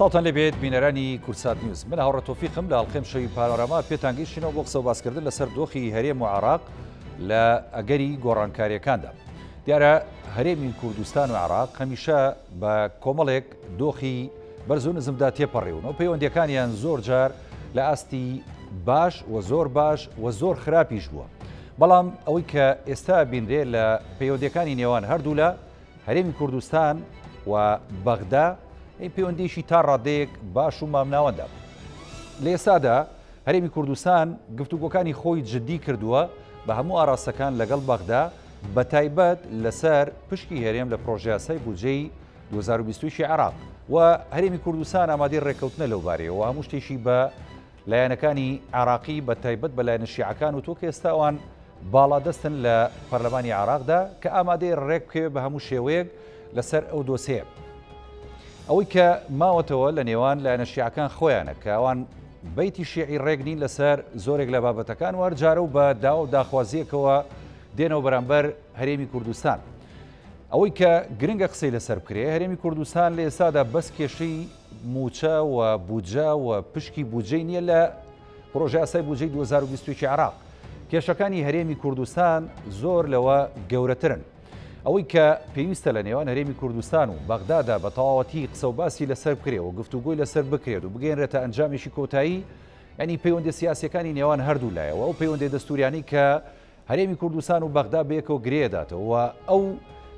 ساڵتان لەبێت بینەرانی کورسات نیوز من هاوڕە تۆفیقم لە هەڵقێم شەوی پارۆراما پێتانگەیشتینەوە بۆ قسەو باسکردن لەسەر دۆخی هەرێم و عراق لە ئەگەری گۆڕانکاریەکاندا دیارە هەرێمی کوردستان و عراق هەمیشە بە کۆمەڵێک دۆخی بەرز و نزمدا تێپەڕیون و پەیوەندیەکانیان زۆر جار لە ئاستی باش و زۆر باش و زۆر خراپیش بووە بەڵام ئەوەی کە ئێستا بینرێ لە پەیوەندیەکانی نێوان هەردوولا هەرێمی کوردستان و بەغدا ئەی پەیوەندیشی تا ڕادەیەک باش و مامناوەندا بوو لە ئێستادا هەرێمی کوردستان گفتوگۆکانی خۆی جددی کردووە بە هەموو ئاراستەکان لەگەڵ بەغدا بە تایبەت لەسەر پشکی هەرێم لە پرۆژیاسای بودجەی دوو هەزار و بیست و یەک ی عێراق و هەرێمی کوردستان ئامادەی ڕێککەوتنە لەو بارەیەوە و هەموو شتێکی بە لایەنەکانی عێراقی بە تایبەت بە لایەنە شیعەکان وتووە کە ئێستا ئەوان باڵادەستن لە پەرلەمانی عێراقدا کە ئامادەی ڕێک بکەوێت بە هەموو شێوەیەک لەسەر ئەو دۆسەیە ئەوەی کە ماوەتەوە لە نێوان لایەنە شیعەکان خۆیانە کە ئەوان بیتی شیعی ڕێک نین لەسەر زۆرێک لە بابەتەکان وارجارە و بە داوا و داخوازیەکەوە دێنەوە بەرامبەر هەرێمی کوردستان ئەوەی کە گرنگە قسەی لەسەر بکرێ هەرێمی کوردستان لە ئێستادا بەس کێشەی مووچە و بودجە و پشکی بودجەی نییە لە پرۆژە یاسای بودجەی 2021 عێراق کێشەکانی هەرێمی کوردستان زۆر لەوە گەورەترن ئەوەی کە پێویستە لە نێوان هەرێمی کوردستان و بەغدادا بە تەواوەتی قسە و باسی لەسەر بکرێ و گفتوگۆی لەسەر بکرێت و بگەێنرێتە ئەنجامێکی کۆتایی ینی پەیوەندە سیاسەکانی نێوان هەردوو لایەوە ئەو پەیوەندە دەستوریانی کە هەرێمی کوردستان و بەغدا بەیەکەوە گرێداتەوە و ئەو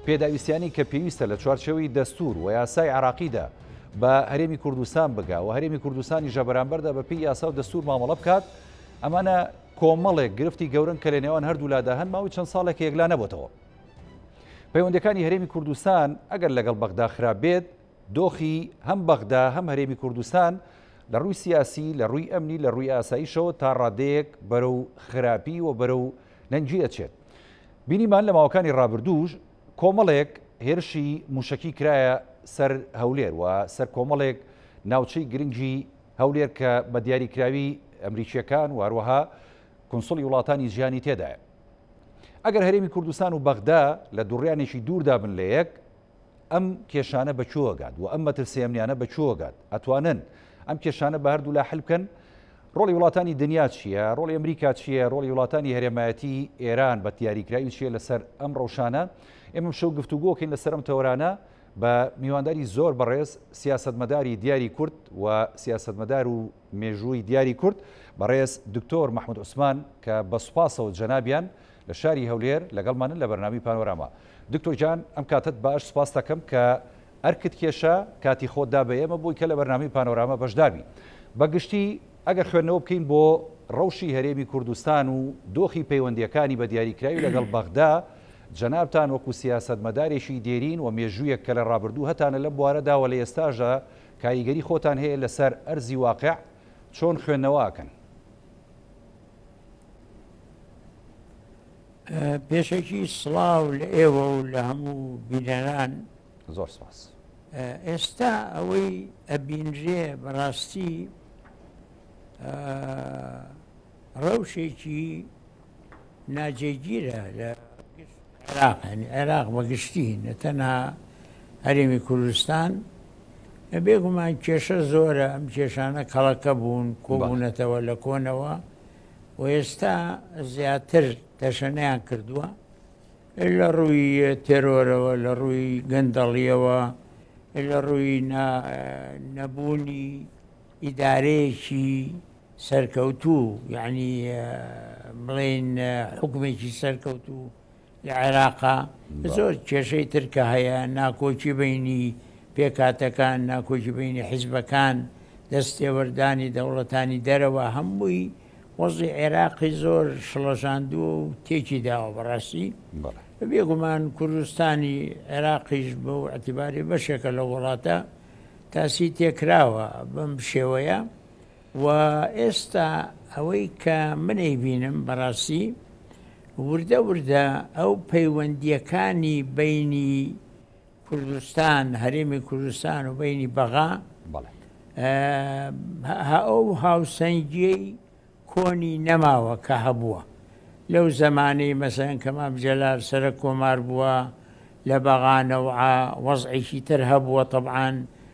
پێداویستیانەی کە پێویستە لە چوارچێوەی دەستوور و یاسای عێراقیدا بە هەرێمی کوردستان بگا و هەرێمی کوردستانیش لە بەرامبەردا بە پێی یاسا و دەستوور مامەڵە بکات ئەمانە کۆمەڵێک گرفتی گەورەن کە لە نێوان هەردوولادا هەن ماوەی چەند ساڵێک یەکلا نەبووتەوە پەیوەندەکانی هەرێمی کوردستان ئەگەر لەگەڵ بەغدا خراپ بێت دۆخی هەم بەغدا هەم هەرێمی کوردستان لە ڕووی سیاسی، لە ڕووی ئەمنی، لە ڕووی ئاسایشەوە تا ڕادەیەک بەرەو خراپی و بەرەو نەنگی ئەچێت. بینیمان لە ماوەکانی ڕابردووش کۆمەڵێک هێرشی مووشەکی کرایە سەر هەولێر و سەر کۆمەڵێک ناوچەی گرنگی هەولێر کە بە دیاریکراوی ئەمریکییەکان و هەروەها کونسوڵی وڵاتانی جیهانی تێدایە. ئەگەر هەرێمی کوردستان و بەغدا لە دووڕیانێکی دووردا بن لە یەک، ئەم کێشانە بە کوێوە گات و ئەم مەترسیە ئەمنیانە بە کوێوە گات؟ ئەتوانن ئەم کێشانە بە هەردوولا حل بکەن؟ ڕۆڵی وڵاتانی دنیا چییە؟ ڕۆڵی ئەمریکا چییە؟ ڕۆڵی وڵاتانی هەرێمایەتی ئێران بە دیاریکراوی چییە لەسەر ئەم ڕەوشانە؟ ئێمە ئەمشەو گفتوگۆکەین لەسەر ئەم تەوەرانە بە میوانداری زۆر بەڕێز سیاسەتمەداری دیاری کورد و سیاسەتمەدار و مێژووی دیاری کورد، بەڕێز دکتۆر مەحمود عوسمان، کە بە سوپاسەوە جەنابیان لە شاری هەولێر لەگەڵمانن لە بەرنامەی پانۆراما. دکتۆر گیان ئەم کاتەت باش، سوپاست دەکەم کە ئەرکت کێشا، کاتی خۆت دا بە ئێمە بۆی کە لە بەرنامەی پانۆراما بەشدار بی. بە گشتی ئەگەر خوێندنەوە بکەین بۆ ڕەوشی هەرێمی کوردستان و دۆخی پەیوەندییەکانی بە دیاریکراوی لەگەڵ بەغدا، جەنابتان وەکوو سیاسەتمەدارێکی دێرین و مێژوویەک کە لە ڕابردوو هەتانە لەم بوارەدا و لە ئێستاشدا کاریگەری خۆتان هەیە لەسەر ئەرزی واقع چۆن خوێندنەوە ئەکەن؟ پێشەکی سڵاو لە ئێوە و لە هەموو بینەران زۆر سپاس ئێستا ئەوەی ئەبینرێ بەڕاستی ڕەوشێکی ناجێگیرە لە عێراق هەنی عێراق بەگشتی نە تەنها هەرێمی کوردستان بێگومان کێشە زۆرە ئەم کێشانە کەڵەکە بوون کۆبوونەتەوە لە کۆنەوە و ئێستا زیاتر تەشەنیان کردووە لە ڕووی تێرۆرەوە لە ڕووی گەندەڵیەوە لە ڕووی نەبوونی ئیدارەیەکی سەرکەوتوو یعنی بڵین حکومێکی سەرکەوتوو لە عێراقا زۆر کێشەی ترکە هەیە ناکۆکی بینی پێکاتەکان ناکۆکی بینی حیزبەکان دەستێوەردانی دەوڵەتانی دەرەوە هەمووی وەزی عێراقی زۆر شڵەژاندووە و تێکی داوە بەڕاستی بێگومان کوردستانی عێراقیش بە و ئەتیباری بەشێکە لە وڵاتە تاسی تێکراوە بەم شێوەیە و ئێستا ئەوەی کە من ئەیبینم بەڕاستی وردە وردە ئەو پەیوەندییەکانی بینی کوردستان هەرێمی کوردستان و بینی بەغا ئەو هاوسەنگیەی کۆنی نەماوە کە هەبووە لەو زمانەی مەسەن کەمام جەلار سرە کۆمار بووە لە بەغانەوە وەزعێکی تر هەبووە طبعاان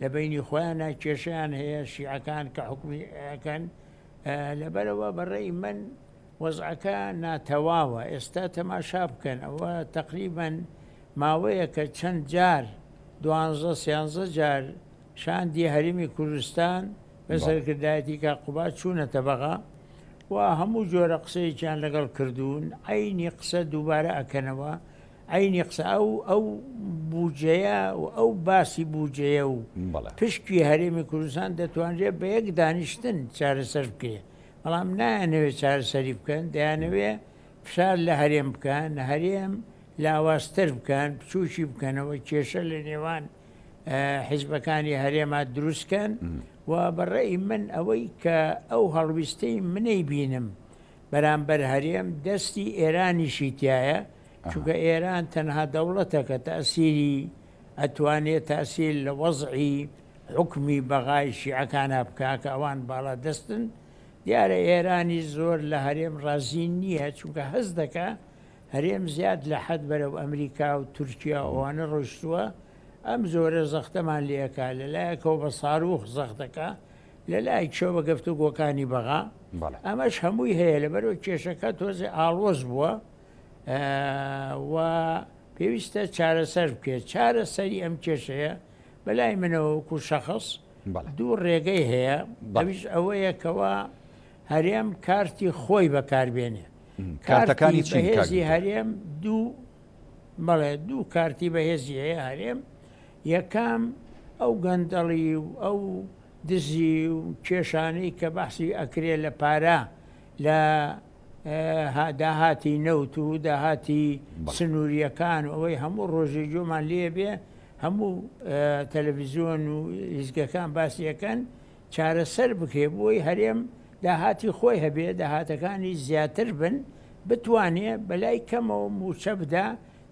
لە بەینی خۆیانا کێشەیان هەیە شیعەکان کە حکومی ئەکەن لەبەرەوە بەڕێی من وەزعەکە ناتەواوە ئێستا تەماشا بکەن ئەوە تقریبن ماوەیە کە چەند جار دوانزە سیانزە جار شاندی هەرمی کوردستان بە سەرکردایەتی کا قوبا چوونەتە بەغا و هەموو جۆرە قسەیەکیان لەگەڵ کردوون ئەینی قسە دووبارە ئەکەنەوە عەینی قسە ئەو ئەو بوجەیە و ئەو باسی بوجەیە و پشکی هەرێمی کوردستان دەتوانرێت بە یەک دانیشتن چارەسەر بکرێ بەڵام نایانەوێت چارەسەری بکەن دەیانەوێ فشار لە هەرێم بکەن هەرێم لاوازتر بکەن بچوکی بکەنەوە کێشە لە نێوان حیزبەکانی هەرێما دروستکەن و بەڕێی من ئەوەی کە ئەو هەڵویستەی منەی بینم بەرامبەر هەرێم دەستی ئێرانیشی تایە چونکە ئێران تەنها دەوڵەتە کە تەئسیری ئەتوانێ تەئسیر لە وەزعی حوکمی بەغای شیعەکانا بکا کە ئەوان باڵا دەستن دیارە ئێرانیش زۆر لە هەرێم ڕازی نییە چونکە هەست دەکا هەرێم زیاد لە حەد بەرەو ئەمریکا و تورکیا و ئەوانە ڕۆشتووە ئەم زۆرە زەختەمان لێ ئەکا لە لایەکەوە بە سارووخ زەخت دەکا لە لایەکشەوە بە گفتوگۆکانی بەغا بەڵێ ئەمەش هەمووی هەیە لەبەرەوە کێشەکە تۆزێ ئاڵۆز بووە و پێویستە چارەسەر بکرێت چارە سەری ئەم کێشەیە بەلای منەوە وکو شەخص دوو ڕێگەی هەیە بەویش ئەوەیەکەوە هەرێم کارتی خۆی بەکاربێنێ کارتەکانی چێزی هەرێم دوو بەڵێ دوو کارتی بەهێزی هەیە هەرێم یەکەم ئەو گەندەڵی و ئەو دزی و کێشانەی کە بەحسی ئەکرێ لە پارە لە داهاتی نەوت و داهاتی سنووریەکان ئەوەی هەموو ڕۆژی جۆمان لێ بێ هەموو تەلەڤزیۆن و ئیزگەکان باسیەکەن چارەسەر بکرێ بۆی هەرێم داهاتی خۆی هەبێ داهاتەکانی زیاتر بن بتوانێ بەلای کەمەوە موچە بدا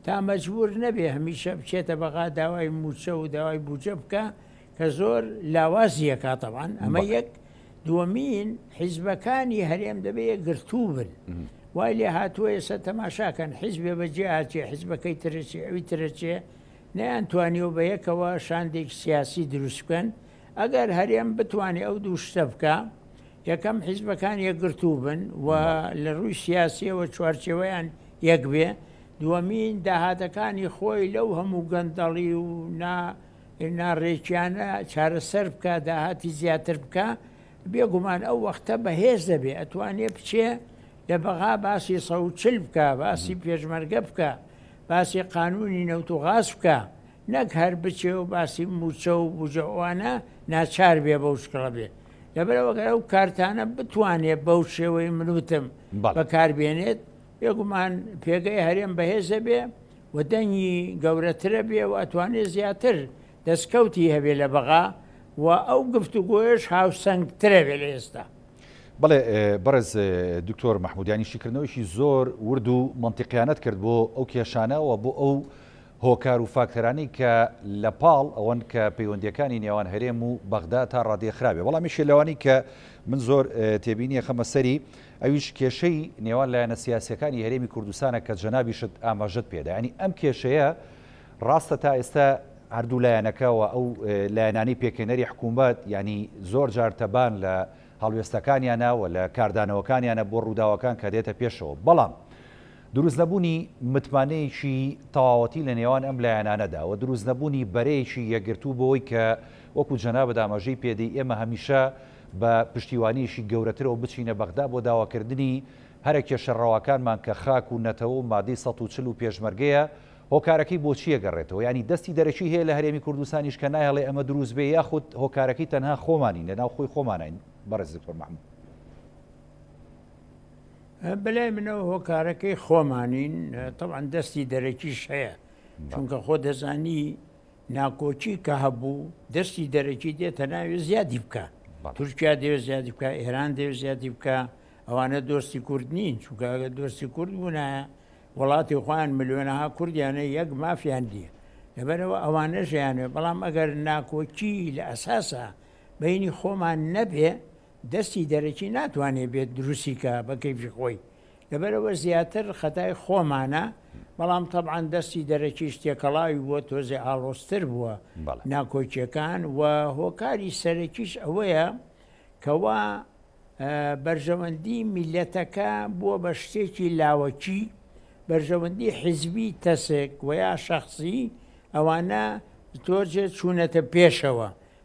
تا مەجبور نەبێ هەمیشە بچێتە بەغا داوای موچە و داوای بجە بکە کە زۆر لاوازی ئەکا تەبعەن ئەمە یەک دووەمین حیزبەکانی هەرێم دەبێ یەکگرتوو بن وای لێ هاتووە ئێستا تەماشاکەن حیزبێ بەجێ هاچێ حیزبەکەی ترەچێ ئەوی ترەچێ نەیان توانیەوە بە یەکەوە شاندێک سیاسی دروست بکەن ئەگەر هەرێم بتوانێت ئەو دوو شتە بکە یەکەم حیزبەکان یەکگرتوو بن و لە ڕووی سیاسیەوە چوارچەوەیان یەک بێ دووەمین داهاتەکانی خۆی لەو هەموو گەندەڵی و نا ناڕێکیانە چارەسەر بکە داهاتی زیاتر بکە بێگومان ئەو وەختە بەهێز دەبێ ئەتوانێ بچێ لە بەغا باسی سەوچل بکە باسی پێشمەرگە بکە باسی قانونی نەوت و غاز بکە نەک هەر بچێ و باسی موچە و بجەوانە ناچار بێ بەو شکڵە بێ لەبەرەوەگەرە و کارتانە بتوانێت بەو شێوەی منوتم بەکاربێنێت بێگومان پێگەی هەرێم بەهێزە بێ و دەنگی گەورەترە بێ و ئەتوانێ زیاتر دەستکەوتی هەبێ لە بەغا و ئەو گفتوگۆیەش هاوسەنگترە بێ لە ئێستا. بەڵێ بەڕێز دکتۆر مەحمودیانی شیکردنەوەیشی زۆر ورد و مەنتیقیانەت کرد بۆ ئەو کێشانە و بۆ ئەو هۆکار و فاکتەرانی کە لە پاڵ ئەوەن کە پەیوەندیەکانی نێوان هەرێم و بەغدا تا ڕادەیە خراوێ بەڵامیشێ لەوانی کە من زۆر تێبینیە خەمە سەری ئەویش کێشەی نێوان لایەنە سیاسیەکانی هەرێمی کوردستانە کە جەنابیشت ئاماژەت پێدا یانی ئەم کێشەیە ڕاستە تا ئێستا هەردوو لایەنەکە و ئەو لایەنانی پێکێنەری حکوومەت یانی زۆر جار تەبان لە هەڵوێستەکانیانە و لە کاردانەوەکانیانە بۆ ڕووداوەکان کە دێتە پێشەوە بەڵام دروست نەبوونی متمانەیەکی تەواوەتی لە نێوان ئەم لایەنانەدا و دروست نەبوونی بەرەیەکی یەکگرتوو بۆی کە وەکو جەنابەت ئاماژەی پێدەی ئێمە هەمیشە بە پشتیوانییەکی گەورەترەوە بچینە بەغدا بۆ داواکردنی هەرە کێشە ڕەواکانمان کە خاک و نەتەوە و مادەی سەد و چل و پێشمەرگەیە، هۆکارەکەی بۆچی ئەگەڕێتەوە؟ یانی دەستی دەرەکی هەیە لە هەرێمی کوردستانیش کە نایەڵێ ئەمە دروست بێ یاخود هۆکارەکەی تەنها خۆمانین لە ناو خۆی خۆمانین؟ بەڕێز دکتۆر مەحمود. بەلای منەوە هۆکارەکەی خۆمانین تەوان دەستی دەرەکیش هەیە چونکە خۆ دەزانی ناکۆکی کە هەبوو دەستی دەرەکی دێتە ناوێ زیادی بکە تورکیا دەوێ زیادی بکە ئێران دەوێ زیادی بکە ئەوانە دۆستی کورد نین چونکەگە دۆستی کورد بوونایە وڵاتی خۆیان ملیۆنەها کوردیانە یەک مافیان دیە لەبەرەوە ئەوانە ژیانێ بەڵام ئەگەر ناکۆکی لە ئەساسە بینی خۆمان نەبێ دەستی دەرەکی ناتوانێت بێت دروستی کە بە کەیفی خۆی لەبەرئەوە زیاتر خەتای خۆمانە، بەڵام تەبعەن دەستی دەرەکیش تێکەڵاوی بووە تۆزێ ئاڵۆزتر بووە ناکۆکیەکان و هۆکاری سەرەکیش ئەوەیە کەوا بەرژەوەندی میلەتەکە بووە بە شتێکی لاوەکی بەرژەوەندی حیزبی تەسک وەیا شەخصی ئەوانە تۆزێ چوونەتە پێشەوە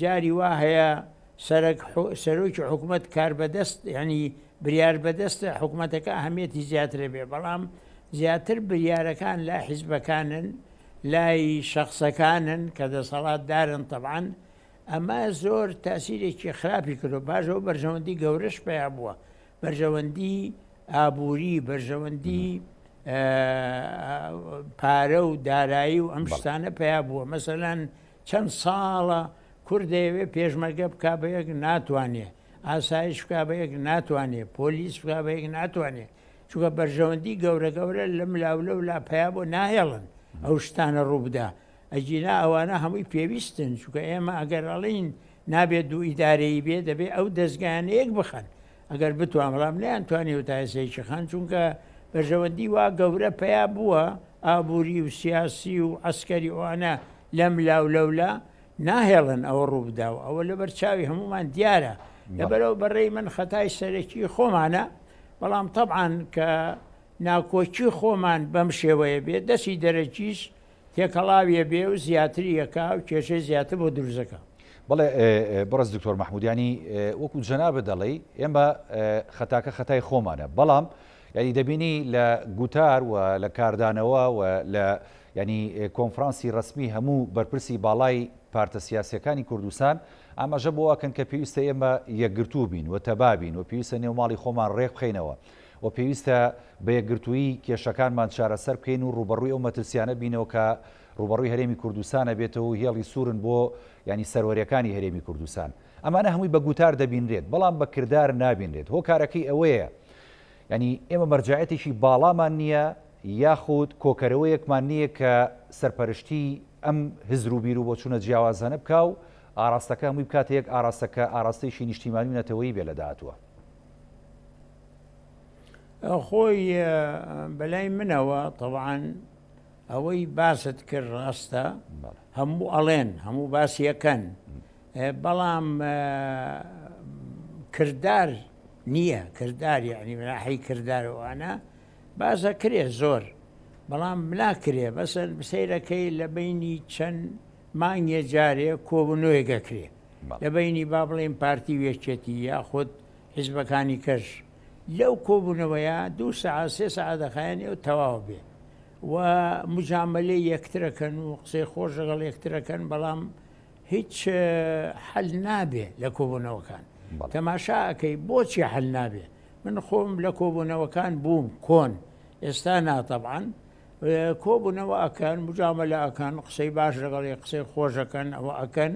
جاری وا هەیە سەرەک سەرۆکی حکومەت کاربەدەست یعنی بریار بەدەستە حکومەتەکە ئەهمیەتی زیاترە بێ بەڵام زیاتر بریارەکان لا حیزبەکانن لای شخصەکانن کە دەسەڵات دارن طبعاان ئەمە زۆر تاسیرێکی خراپی کردو باشەوە بەرژەوەندی گەورەش پیا بووە بەرژەوەندی ئابووری بەرژەوەندی پارە و دارایی و ئەم شتانە پیا بووە مەسەلاەن چەند ساڵە کورد دەیەوێ پێشمەرگە بکا بە یەک ناتوانێ ئاسایش بکا بە یەک ناتوانێ پۆلیس بکا بە یەک ناتوانێ چونکە بەرژەوەندی گەورە گەورە لەم لاولە و لاپەیا بۆ ناهێڵن ئەو شتانە ڕووبدا ئەجینا ئەوانە هەمووی پێویستن چونکە ئێمە ئەگەر ئەڵین نابێت دوو ئیدارەی بێ دەبێ ئەو دەستگایانەیەک بخەن ئەگەر بتوان بەڵام نەیانتوانیوە تا ئێستا هیچی خان چونکە بەرژەوەندی وا گەورە پەیا بووە ئابووری و سیاسی و عەسکەری ئەوانە لەم لا و لەولا ناهێڵن ئەوە ڕووبدا و ئەوە لەبەر چاوی هەمومان دیارە لەبەرەوە بەڕێی من خەتای سەرەکی خۆمانە بەڵام تەبعاان کە ناکۆکی خۆمان بەم شێوەیە بێت دەستی دەرەکیش تێکەڵاوی ئەبێ و زیاتری ئەکا و کێشەی زیاتر بۆ دروست ئەکا. بەڵێ بەڕێز دکتۆر مەحمود یانی وەکو جەنابت دەڵێی ئێمە خەتاکە خەتای خۆمانە بەڵام یعنی دەبینی لە گوتار و لە کاردانەوە و لە ینی کۆنفرانسی ڕسمی هەموو بەرپرسی باڵای پارتە سیاسەکانی کوردستان ئاماژە بۆواکەن کە پێویستە ئێمە یەکگرتوو بین و تەبابین و پێویستە نێوماڵی خۆمان ڕێک بخینەوە و پێویستە بە یەکگرتوویی کێشەکانمان چارەسەر بکەین و ڕووبەڕووی ئەو مەترسیانە بینەوە کە ڕووبەڕووی هەرێمی کوردستان ئەبێتەوە و هێڵی سوورن بۆ یانی سەروەریەکانی هەرێمی کوردستان. ئەمانە هەمووی بە گووتار دەبینرێت بەڵام بە کردار نابینرێت هۆکارەکەی ئەوەیە یانی ئێمە مەرجەعەتێکی باڵامان نییە یاخود کۆکەرەوەیەکمان نییە کە سەرپەرشتی ئەم هزر و بیر و بۆچوونە جیاوازانە بکا و ئاراستەکە هەمووی بکاتە یەک ئاراستە کە ئاراستەیەکی نیشتیمانی و نەتەوەیی بێ لە داهاتووە. خۆی بەلای منەوە تەوان ئەوەی باست کرد ڕاستە هەموو ئەڵێن هەموو باسیەکەن بەڵام کردار نییە کردار یعنی مراحی کردارەوانە بازە کرێ زۆر بەڵام بناکرێ بەسەر سیرەکەی لە بینی چەند مانگێ جارێ کۆبنەوەی گەکرێ لە بەینی با بڵێین پارتی و یەکێتی یاخود حیزبەکانی کەش لەو کۆبوونەوەیە دوو سەعات سێ سەعات دەخایەنێ و تەواو بێ و مجاملەی یەکترەکەن و قسەی خۆش لەگەڵ یەکترەکەن بەڵام هیچ حل نابێ لە کۆبوونەوەکان تەماشا ئەەکەی بۆچی حل نابێ من خۆم لە کۆبوونەوەکان بووم کۆن ئێستا ناتەبان کۆبوونەوە ئەکەن مجامەلە ئەکەن قسەی باش لەگەڵی قسەی خۆشەکەن ئەوە ئەکەن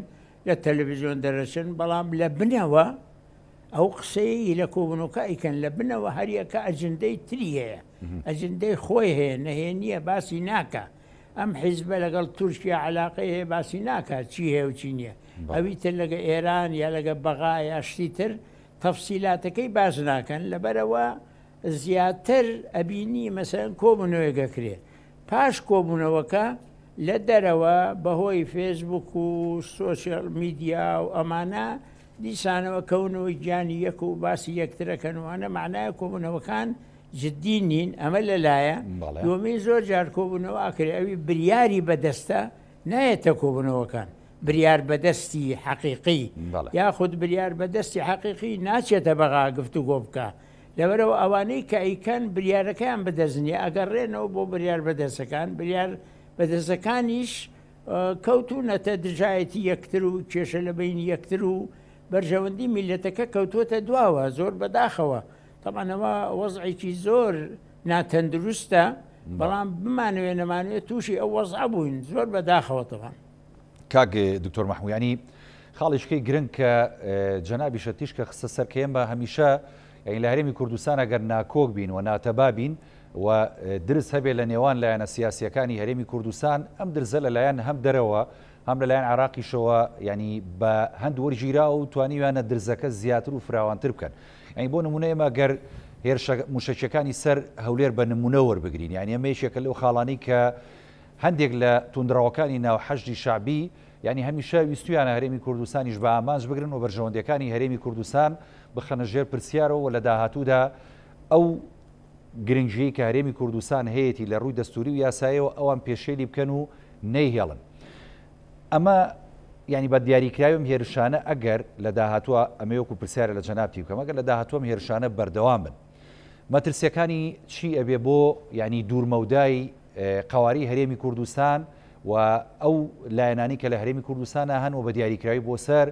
لە تەلەڤزیۆن دەرەچن بەڵام لە بنەوە ئەو قسەیە لە کۆبنەوەکە ئیکەن لە بنەوە هەریەکە ئەجندەی تری هەیە ئەجندەی خۆی هەیە نەهێ نییە باسی ناکە ئەم حیزبە لەگەڵ تورکیا علاقی هەیە باسی ناکات چی هەیە و چی نییە ئەوی تر لەگە ئێران یا لەگە بەغا یا شتی تر تەفسیلاتەکەی باز ناکەن لەبەرەوە زیاتر ئەبینی مەسەلەن کۆبونەوەیەک ئەکرێ پاش کۆبونەوەکە لە دەرەوە بەهۆی فێسبوک و سۆسیال میدیا و ئەمانە دیسانەوە کەونەوەی گیانی یەک و باسی یەکترەکەنوانە معناە کۆبوونەوەکان جددی نین ئەمە لەلایە دومی زۆر جار کۆبوونەوە ئەکرێ ئەوی بریاری بەدەستە نایەتە کۆبوونەوەکان، بریار بە دەستی حەقیقی یاخود بریار بە دەستی حەقیقی ناچێتە بەغا گفتوگۆ بکا، لەبەرئەوە ئەوانەی کە ئەیکەن بریارەکەیان بەدەست نیە ئەگەڕێنەوە بۆ بریار بەدەستەکان، بریار بەدەستەکانیش کەوتوونەتە دژایەتی یەکتر و کێشە لەبەینی یەکتر و بەرژەوەندی میللەتەکە کەوتووەتە دواوە، زۆر بەداخەوە. تەبعەن ئەوە وەزعێکی زۆر ناتەندروستە بەڵام بمانوێ نەمانوێت تووشی ئەو وەزع بووین زۆر بەداخەوەتەوان کاک دکتۆر مححمویانی خاڵیشکەی گرنگ کە جەنابیشە تیشکە خستە سەر کە ئێمە هەمیشە یعنی لە هەرێمی کوردستان ئەگەر ناکۆک بین و ناتەبابین و درس هەبێت لە نێوان لایەنە سیاسیەکانی هەرێمی کوردستان ئەم درزە لەلایەن هەم دەرەوە هەم لەلایەن عراقیشەوە ینی بە هەند وەرگیرا و توانیویانە درزەکە زیاتر و فراوانتر بکەن یانی بۆ نمونە ئێمە گەر هێرشە موشەکیەکانی سەر هەولێر بە نمونە وەربگرین یانی ئەمە یەکێکە لەو خاڵانی کە هەندێک لە توندڕەوەکانی ناو حەشدی شعبی یعنی هەمیشە ویستویانە هەرێمی کوردستانیش بە ئامانج بگرن و بەرژەوەندەکانی هەرێمی کوردستان بخەنە ژێر پرسیارەوە لە داهاتوودا ئەو گرنگجیی کە هەرێمی کوردستان هەیەی لە ڕووی دەستوری و یاسایەوە ئەوان پێشێلی بکەن و نەیهێڵن ئەمە یانی بە دیاریکراویم هێرشانە ئەگەر لە داهاتوە ئەمە وەکو پرسیارە لە جەنابتی بکەم ئەگەر لە داهاتوەم هێرشانە بەردەوام بن مەترسیەکانی چی ئەبێ بۆ ینی دوورمەودای قواری هەرێمی کوردستان و ئەو لایەنانی کە لە هەرێمی کوردستانە هەن و بە دیاریکراوی بۆ سەر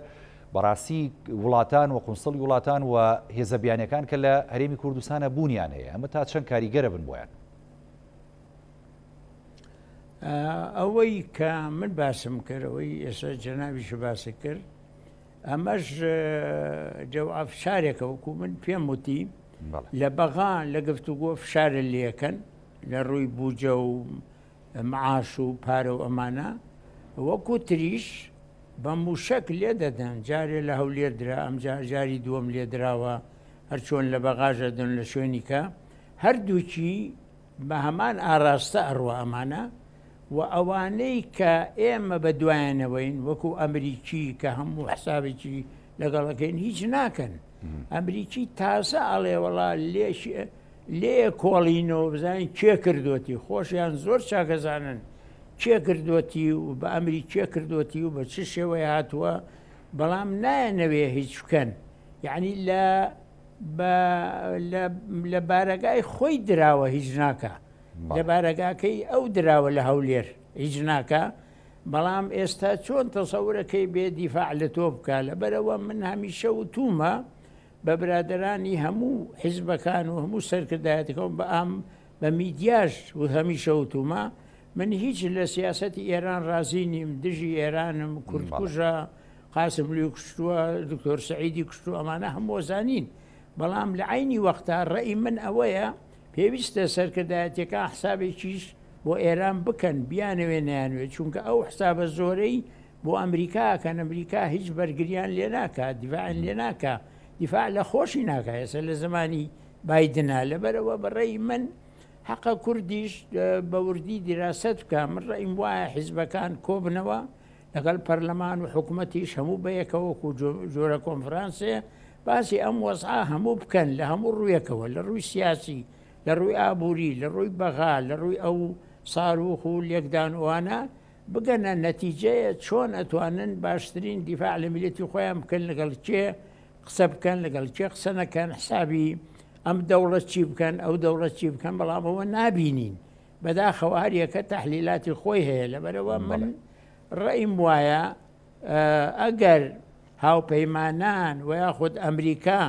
بەڕاستی وڵاتان و قونسڵی وڵاتان و هێزەبیانەکان کە لە هەرێمی کوردستانە بوونیان هەیە ئەمە تا چەند کاریگەرە بن بۆیان ئەوەی کە من باسم کردەوەی ئێستا جەناویش باسی کرد ئەمەش جەواب شارێکە وەکو من پێم وتی لە بەغا لە گفتوگۆ فشارە لەکەن لە ڕووی بوجە و معاش و پارە و ئەمانە وەکو تریش بە موشک لێ دەدەن جارێ لە هەولێر درا ئەم جاری دووەم لێ دراوە هەرچۆن لە بەغاژە دەن لە شوێنیکە هەردووچی بە هەمان ئاراستە ئەڕوا ئەمانە و ئەوانەی کە ئێمە بە دوایانەوەین وەکو ئەمریکی کە هەموو حسابێکی لەگەڵەکەین هیچ ناکەن ئەمریکی تازە ئاڵێوەڵا لێش لێ کۆڵینەوە بزانین کێ کردوەتی خۆشیان زۆر چاکەزانن کێ کردوەتی و بە ئەمری کێ کردوەتی و بە چ شێوەی هاتووە بەڵام نایەنەوێ هیچ بکەن یعنی لە بە لە بارەگای خۆی دراوە هیچ ناکە لە بارەگاکەی ئەو دراوە لە هەولێر هیچ ناکە بەڵام ئێستا چۆن تەسەورەکەی بێ دیفاع لە تۆ بکە لە بەرەوە من هەمیشە و تومە بە برادرانی هەموو حیزبەکان و هەموو سەرکردایەتەکەم بە ئام بە میدیاش هەمیشە وتومە من هیچ لە سیاسەتی ئێران ڕازی نیم دژی ئێرانم کوردکوژە قاسملی کوشتووە دکتۆر سعیدی کوشت و ئەمانە هەمووەزانین بەڵام لە عینی وەختا ڕێی من ئەوەیە پێویستە سەرکردایەتەکە حسابێکیش بۆ ئێران بکەن بیانەوێ نیانوێت چونکە ئەو حسابە زۆرەی بۆ ئەمریکا کە نەمریکا هیچ بەرگریان لێ ناکە دیڤان لێ ناکە دیفاع لە خۆشی ناکە ئێستا لە زمانی بادنا لەبەرەوە بەڕێی من حەقە کوردیش بەوردی دیراست بکە من ڕێم وایە حیزبەکان کۆبنەوە لەگەڵ پەرلەمان و حکوومەتیش هەموو بەیەکەوەکو جۆرە کۆنفرانسێ باسی ئەم وەزعا هەموو بکەن لە هەموو ڕوویەکەوە لە ڕووی سیاسی لە ڕووی ئابووری لە ڕووی بەغا لە ڕووی ئەو ساروخ و لێکدانوانە بگەنە نەتیجەیە چۆن ئەتوانن باشترین دیفاع لە میلەتی خۆیان بکەن لەگەڵ کێ قسە بکەن لەگەڵ کێ قسە نەکەن حسابی ئەم دەوڵەت چی بکەن ئەو دەوڵەت چی بکەن بەڵام ئەوە نابینین بەداخەوە هەر یەکە تحلیلاتی خۆی هەیە لەبەرەوە من ڕئیم وایە ئەگەر هاوپەیمانان و یاخود ئەمریکا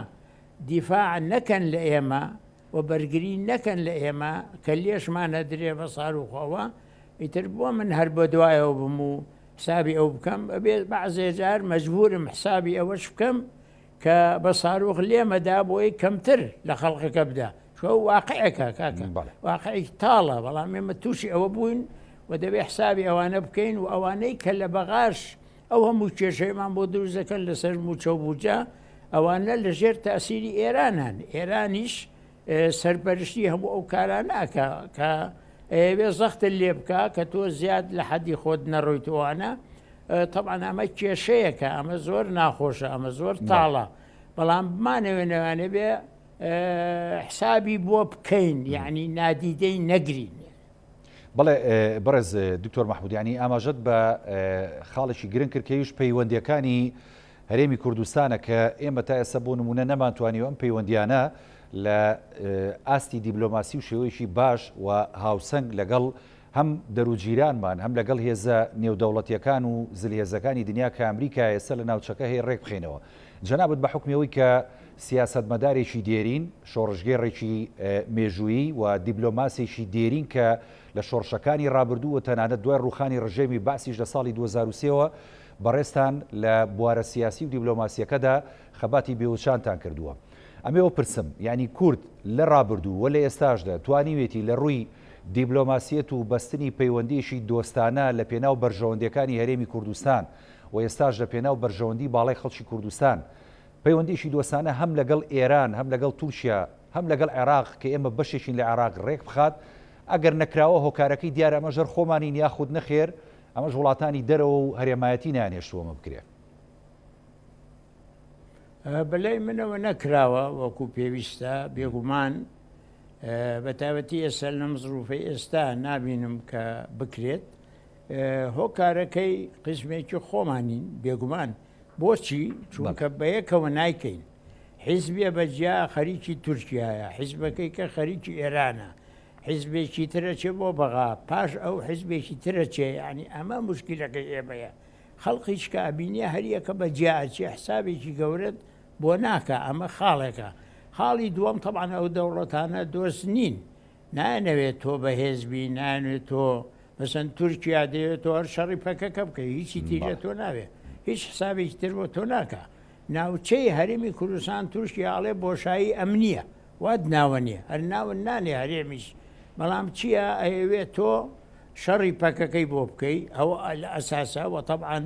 دیفاع نەکەن لە ئێمە و بەرگری نەکەن لە ئێمە کە لێشمان ئەدرێ بە ساروخەوە ئیتر بۆ من هەر بە دوایەوە بم و حسابی ئەو بکەم ئەبێ بەعزێ جار مەجبورم حسابی ئەوەش بکەم کە بە ساروخ لێمەدا بۆی کەمتر لە خەڵقەکە بدا چۆ واقعەکە کاکە واقعی تاڵە بەڵام ئێمە تووشی ئەوە بووین و دەبێ حسابی ئەوانە بکەین و ئەوانەی کە لە بەغاش ئەو هەموو کێشەیەمان بۆ دروست دەکەن لەسەر موچە و بوجە ئەوانە لە ژێر تاسیری ئێرانان ئێرانیش سەرپەرشتی هەموو ئەو کارانەکە کە ئەوێ زەختە لێ بکە کە تۆ زیاد لە حەدی خۆت نەڕۆیتوانە طبعاان ئەمە کێشەیەکە ئەمە زۆر ناخۆشە ئەمە زۆر تاڵە بەڵام بمانەوێ نەوانێ بێ حسابی بۆ بکەین یعنی نادیدەی نەگرین بەڵێ بەڕێز دکتۆر مەحمود یعنی ئاماژەت بە خاڵێکی گرنگ کرد کەویش پەیوەندیەکانی هەرێمی کوردستانە کە ئێمە تا ئێستا بۆ نمونە نەمانتوانی ئەم پەیوەندیانە لە ئاستی دیبلۆماسی و شێوەیەکی باش و هاوسەنگ لەگەڵ هەم دەروجیرانمان هەم لەگەڵ هێزە نێودەوڵەتیەکان و زلهێزەکانی دنیا کە ئەمریکا ئێستا لە ناوچەکە هەیە ڕێک بخینەوە جەنابەت بە حکمەوەی کە سیاسەتمەدارێکی دێرین، شۆڕشگێڕێکی مێژوویی و دیبلۆماسێکی دێرین کە لە شۆڕشەکانی ڕابردوو و تەنانەت دوای ڕووخانی ڕژێمی بەعسیش لە ساڵی دوو هەزار و سێ وە بەڕێزتان لە بوارە سیاسی و دیبلۆماسیەکەدا خەباتی بێوچانتان کردووە. ئەمێ بپرسم یانی کورد لە ڕابردوو و لە ئێستاشدا توانیوێتی لە ڕووی دیبلۆماسیەت و بەستنی پەیوەندیەکی دۆستانە لە پێناو بەرژەوەندیەکانی هەرێمی کوردستان و ئێستاش لە پێناو بەرژەوەندی باڵای خەڵکی کوردستان پەیوەندییەکی دۆستانە هەم لەگەڵ ئێران، هەم لەگەڵ تورکیا، هەم لەگەڵ عێراق کە ئێمە بەشێکین لە عێراق رێک بخات، ئەگەر نەکراوە هۆکارەکەی دیارە ئەمەش هەر خۆمانین یاخود نەخێر ئەمەش وڵاتانی دەرەوە و هەرێمایەتی نەیانهێشتووە ئەمە بکرێت. بەلای منەوە نەکراوە وەکو پێویستە بێگومان بە تایبەتی ئێستا لەم زروفی ئێستا نابینم کە بکرێت هۆکارەکەی قسمێکی خۆمانین بێگومان بۆچی چونکە بەیەکەوە نایکەین حیزبێ بە جیا خەریکی تورکیایە حیزبەکەی کە خەریکی ئێرانە حیزبێکی ترە چێ بۆ بەغا پاش ئەو حیزبێکی ترە چێ یعنی ئەمە مشکلەکەی ئێمەیە خەڵقیش کە ئەبینیە هەریەکە بە جیا ئەچێ حسابێکی گەورەت بۆ ناکا ئەمە خاڵێکە خاڵی دووەم تەبان ئەو دەوڵەتانە دۆست نین نایانەوێت تۆ بەهێز بی نایانوێت تۆ مەسەن تورکیا دەوێت تۆ هەر شەڕی پەکەکە بکە هیچی تیژە تۆ ناوێت هیچ حسابێکی تر بۆ تۆ ناکە ناوچەی هەرمی کوردستان تورکیا ئاڵێ بۆشایی ئەم نییە وات ناوە نیە هەر ناون نانێ هەرێمیش بەڵام چییە ئەیەوێت تۆ شەڕی پەکەکەی بۆ بکەی ئەوە لە ئەساسە وە طبعاان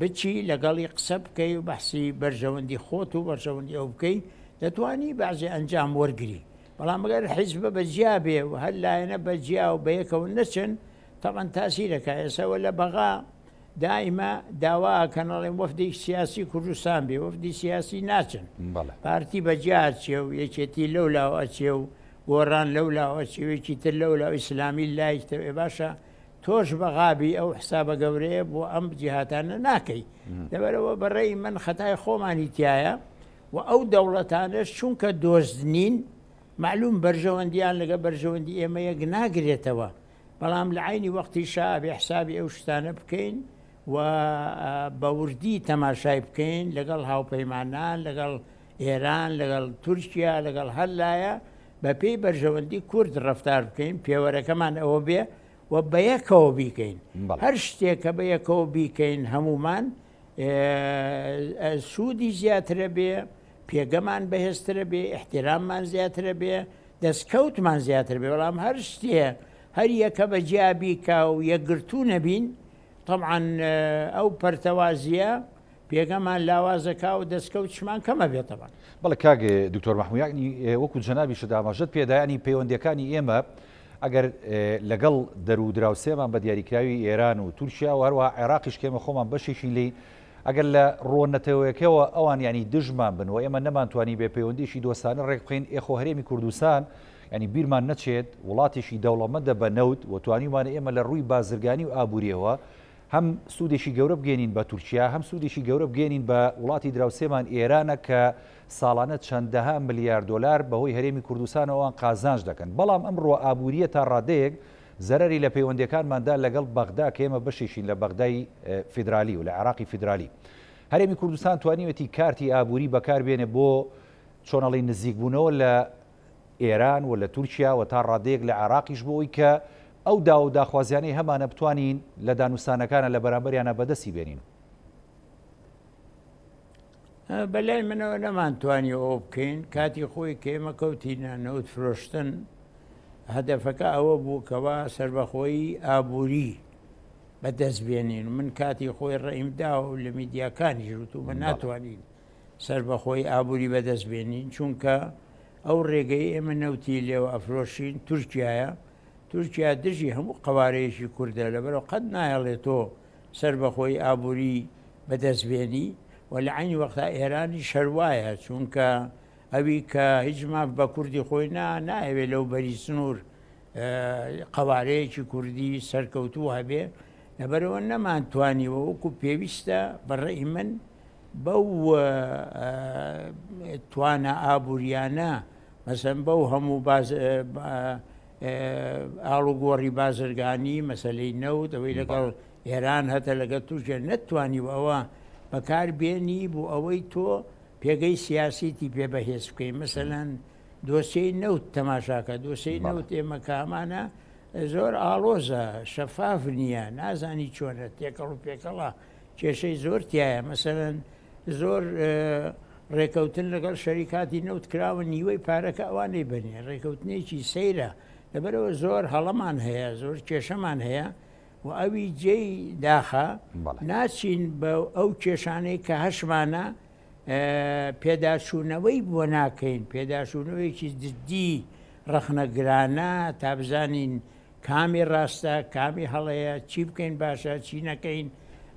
بچی لەگەڵی قسە بکەی و بەحسی بەرژەوەندی خۆت و بەرژەوەندی ئەو بکەی دەتوانی بەعزی ئەنجام وەرگری بەڵام گەر حیزبە بە جیا بێ و هەر لایەنە بە جیا و بەیەکەوە نەچن تەبعەن تاسیرەکە ئێسە وە لە بەغا دائیمە داوا ئەکەن ئەڵێن وەفدی سیاسی کوردستان بێ وەفدی سیاسی ناچن پارتی بە جیا ئەچێ و یەکێتی لەو لاوە ئەچێ و گۆران لەو لاوە ئەچێ و یەکی تر لەو لاو ئیسلامی لایک تەوێ باشە تۆش بە غابی ئەو حسابە گەورەیە بۆ ئەم جیهاتانە ناکەی لەبەرەوە بەڕێی من خەتای خۆمانی تایە و ئەو دەوڵەتانش چونکە دۆست نین معلوم بەرژەوەندیان لەگە بەرژەوەندی ئێمە یەک ناگرێتەوە بەڵام لە عینی وەختی شابێ حسابی ئەو شتانە بکەین و بەوردی تەماشای بکەین لەگەڵ هاوپەیمانان لەگەڵ ئێران لەگەڵ تورکیا لەگەڵ هەر لایە بە پێی بەرژەوەندی کورد ڕفتار بکەین پێوەرەکەمان ئەوە بێ و بە یەکەوە بیکەین هەر شتێک کە بە یەکەوە بیکەین هەمومان سوودی زیاترە بێ پێگەمان بەهێزترە بێ احتیراممان زیاترە بێ دەستکەوتمان زیاتر بێ بەڵام هەر شتێ هەر یەکە بە جیابیکە و یەکگرتوو نەبین طبعاان ئەو پەرتەوازیە پێگەمان لاوازەکا و دەسکەوت شمان کەمە بێ تەبان. بەڵێ کاک دکتۆر مەحموو یەعنی وەکو جەنابیشت ئاماژەت پێ دا یەعنی پەیوەندیەکانی ئێمە ئەگەر لەگەڵ دەرو دراوسێمان بە دیاریکراوی ئێران و تورکیا و هەروەها عێراقیش کە ئێمە خۆمان بەشێکین لێی ئەگەر لە ڕووە نەتەوەیەکەوە ئەوان یەعنی دژمان بن و ئێمە نەمانتوانی بێ پەیوەندیشی دۆستانە ڕێک بخەین ئێ خۆ هەرێمی کوردستان یەعنی بیرمان نەچێت وڵاتیشی دەوڵەمەندە بە نەوت و توانیومانە ئێمە لە ڕووی بازرگانی و ئابووریەوە هەم سوودێکی گەورە بگەینین بە تورکیا، هەم سوودێکی گەورە بگەینین بە وڵاتی دراوسێمان ئێرانە کە ساڵانە چەندەها ملیار دۆلار بەهۆی هەرێمی کوردستانەوە قازانج دەکەن. بەڵام ئەم ڕووە ئابوورییە تا ڕادەیەک زەرەری لە پەیوەندییەکانماندا لەگەڵ بەغدا کە ئێمە بەشێکین لە بەغدای فیدرالی و لە عێراقی فیدرالی. هەرێمی کوردستان توانیوێتی کارتی ئابووری بەکاربێنێ بۆ چۆنەڵی نزیکبوونەوە لە ئێران و لە تورکیا و تا ڕادەیەک لە عێراقیش بۆ ئەوەی کە ئەو داو و داخوازیانەی هەمانە بتوانین لە دانوستانەکانە لە بەرامبەریانا بەدەستی بێنین. بە لای منەوە نەمانتوانی ئەوە بکەین کاتی خۆی کێمە کەوتینە نەوت فرۆشتن هەدەفەکە ئەوە بوو کەوا سربەخۆیی ئابووری بەدەست بێنین من کاتی خۆی ڕێیمدا و لە میدیاکانی ژوت و بە ناتوانین سەربەخۆی ئابوری بەدەست بێنین چونکە ئەو ڕێگەی ئێمە نەوتی لێوە ئەفرۆشین تورکایە تورکیا دژی هەموو قەوارەیەکی کوردە لەبەرەوە قەت نایەڵێت تۆ سەربەخۆی ئابوری بەدەستبێنی و لە عینی وەختا ئێرانی شەروایە چونکە ئەوی کە هیچ ماف بە کوردی خۆی نا نایەوێت لەو بەری سنوور قەوارەیەکی کوردی سەرکەوتوو هەبێ لەبەرئەوە نەمانتوانیوە وەکو پێویستە بەڕەئی من بەو توانا ئابووریانە مەسەن بەو هەموو ئاڵوگۆڕی بازرگانی مەسلەی نەوت ئەوەی لەگەڵ ئێران هەتە لەگە توژە نەتوانی و ئەوە بەکار بێنی بۆ ئەوەی تۆ پێگەی سیاسیتی پێ بەهێز بکەی مەسەەن دۆسیی نەوت تەماشاکە دۆسیی نەوت ئێمە کامانە زۆر ئاڵۆزە شەفاف نییە نازانی چۆنە تێکەڵ و پێکەڵە کێشەی زۆر تایە مەسەرەن زۆر ڕێکەوتن لەگەڵ شەریکاتی نەوت کراوە نیوەی پارەکە ئەوانەی بنێ ڕێکەوتنێکی سەیرە لەبەرەوە زۆر هەڵەمان هەیە زۆر کێشەمان هەیە و ئەوی جێی داخە ناچین بە ئەو کێشانەی کە هەشمانە پێداچوونەوەی بۆ ناکەین پێداچوونەوەیکی جددی ڕەخنەگرانە تا بزانین کامی ڕاستە کامی هەڵەیە چی بکەین باشە چی نەکەین